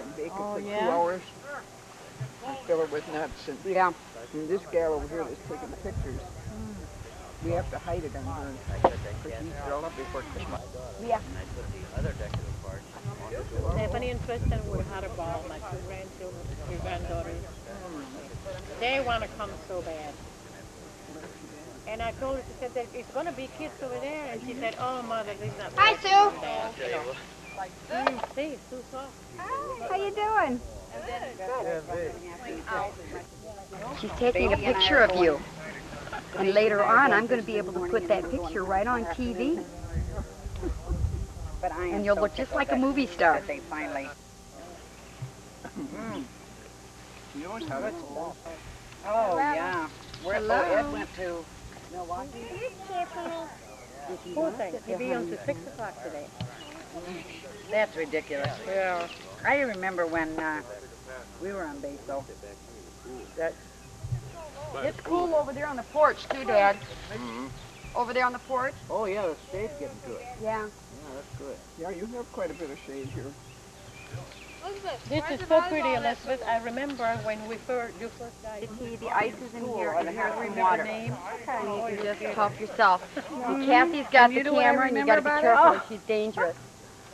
and bake Oh, it for yeah? two hours. And fill it with nuts. And, Yeah. and this gal over here that's taking the pictures, we have to hide it on her because she eats it all up before Christmas. Yeah. Stephanie and Tristan would have had a ball, my two grandchildren, two granddaughters. They want to come so bad. And I told her, she said, that it's going to be kids over there. And she said, oh, mother, these not Hi, Sue. Mm, see, Sue saw. How you doing? She's taking a picture of you. And later on, I'm going to be able to put that picture right on TV. But I am And you'll so look just like a movie star. They finally. She knows how to Oh yeah. Where Ed went to Milwaukee. Poor thing. He'll be on to 6 o'clock today. That's ridiculous. Yeah. I remember when uh, we were on base though. That It's cool over there on the porch, too, Dad. Over there on the porch? Oh, yeah, the shade's getting to it. Yeah. Yeah, that's good. Yeah, you have quite a bit of shade here. This is so pretty, Elizabeth. I remember when we first, you first got See, the ice is in here, and here's some remember water. name. And you can just help yourself. And Kathy's got the you know camera, and you got to be careful. about She's dangerous.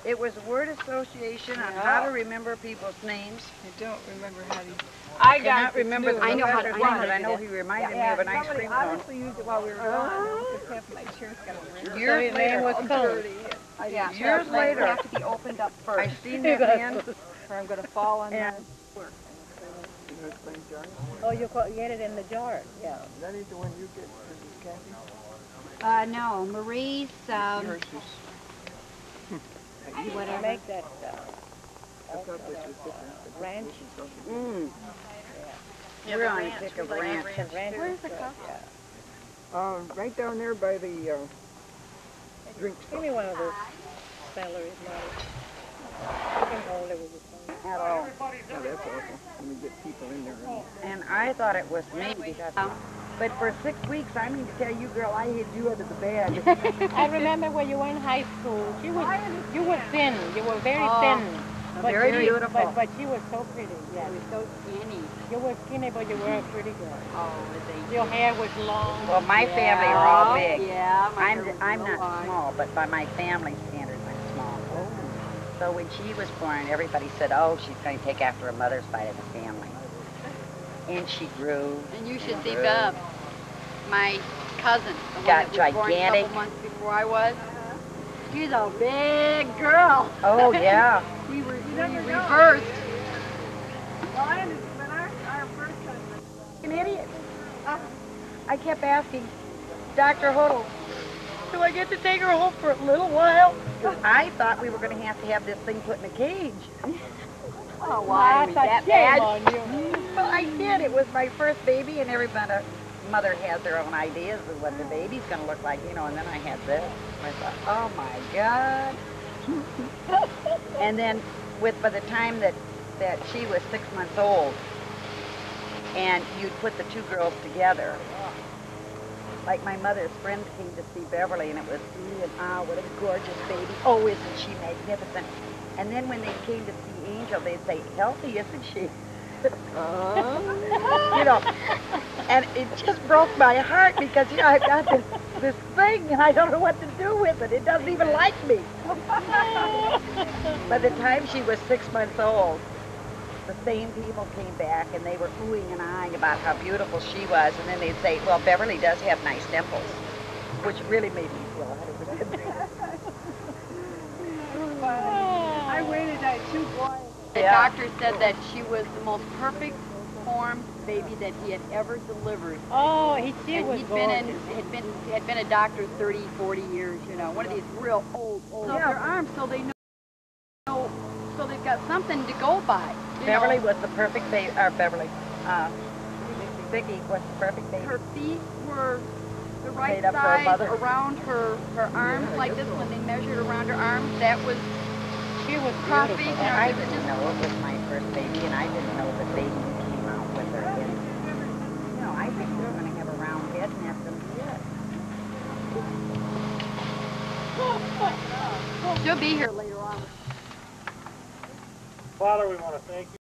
It was word association on how to remember people's names. I don't remember how to. I cannot remember the I know how to- I know name, how to I know he reminded me of an ice cream cone. used it while we were gone. Just have my chair So Years his name later, was Cone. Yeah. Years They later. have to be opened up first. I first. seen that man Or I'm going to fall on and You know, it's plain jar. Oh, you call, get it in the jar, yeah. That ain't the one you get, Mrs. Kathy? Uh, no, Marie's, um, Yours is. You want to make that, uh, I thought this was different. but ranch. this is also- mm, we're on a kick of ranch. Where's the cup? Uh, right down there by the, uh, drink Give me one of those celeries, Marty. You can hold it with your phone. At all. Oh, that's awful. When we get people in there. and- And I thought it was me because, but for six weeks, I mean to tell you, girl, I hid you under the bed. I remember when you were in high school. She was, you were thin. You were very Oh, thin. But very very beautiful. But, but she was so pretty. Yeah. She was so skinny. You were skinny, but you were a pretty girl. Oh, they Your hair was long. Well, my family are all big. Yeah, my I'm, hair was I'm so not long. small, but by my family standards, I'm small. Oh. So when she was born, everybody said, oh, she's going to take after her mother's side of the family. And she grew. and you should and see grew. Bev, my cousin, the one Got that was born a gigantic. couple months before I was. She's a big girl. Oh, yeah. We were we reversed. An idiot. I kept asking Dr. Hodel, do I get to take her home for a little while? I thought we were going to have to have this thing put in a cage. Oh, why? Was that Shame bad? Well, I did. It was my first baby, and everybody, mother has their own ideas of what the baby's going to look like, you know, and then I had this. I thought, oh my God. and then with by the time that, that she was six months old, and you'd put the two girls together, like my mother's friends came to see Beverly, and it was, and ah, what a gorgeous baby. Oh, isn't she magnificent? And then when they came to see Angel, they'd say, healthy, isn't she? Um, you know, and it just broke my heart because, you know, I've got this, this thing and I don't know what to do with it. It doesn't even like me. By the time she was six months old, the same people came back and they were oohing and eyeing about how beautiful she was. And then they'd say, well, Beverly does have nice dimples, which really made me feel 100% I waited at two boys. The Yeah. doctor said that she was the most perfect formed baby that he had ever delivered. Oh, he, she and was he'd been in, had been had been a doctor 30, 40 years, you know, one of these real old, old. So their arms, so they know, know, so they've got something to go by. Beverly know. was the perfect baby, or Beverly, uh, Vicky was the perfect baby. her feet were the right Made up for her size around her her arms, like this when they measured around her arms. That was She was coffee. beautiful. You know, I it was didn't just know it was my first baby, and I didn't know the baby came out with her. And, you know, I think they're going to have a round head and have them she'll be here later on. Father, we want to thank you